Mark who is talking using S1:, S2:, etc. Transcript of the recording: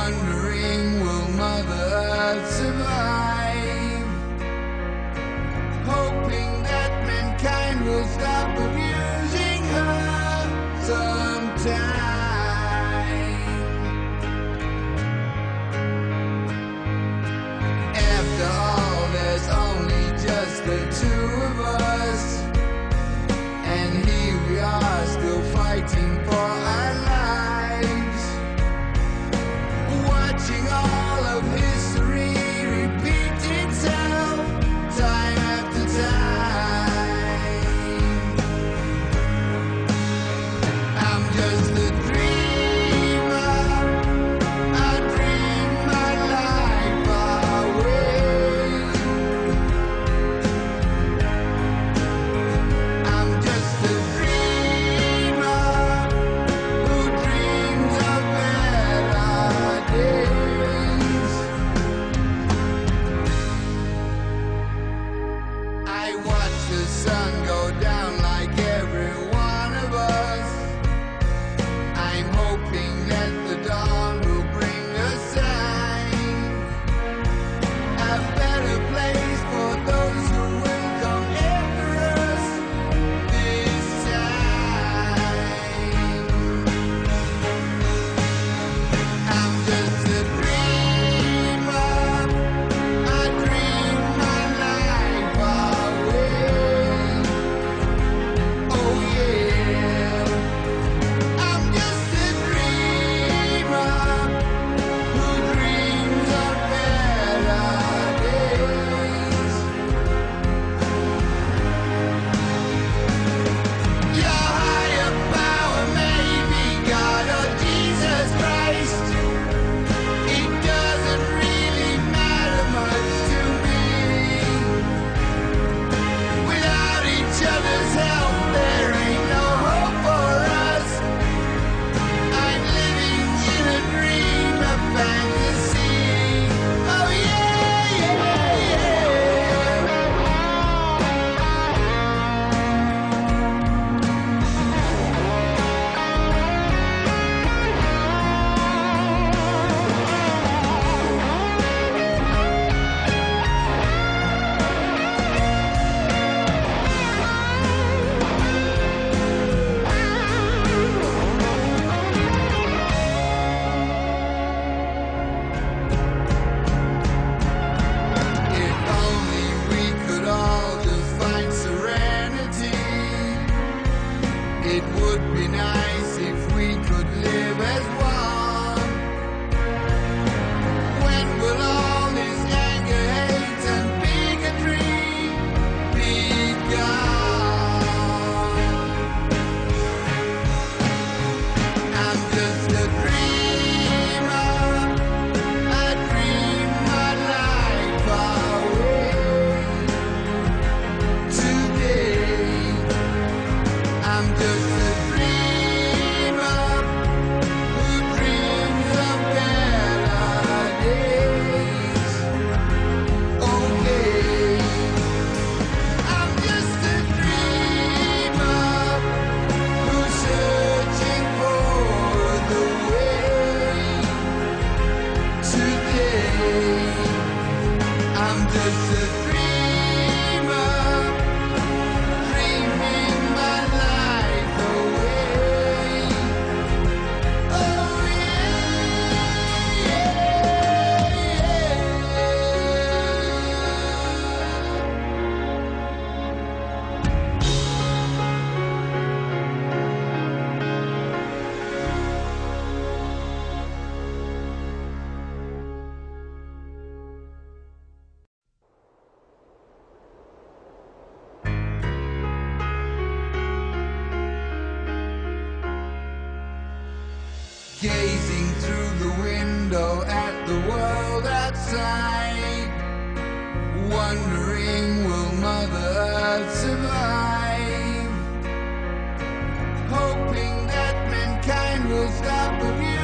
S1: wondering, will Mother Earth survive? gazing through the window at the world outside, wondering will Mother Earth survive, hoping that mankind will stop abusing.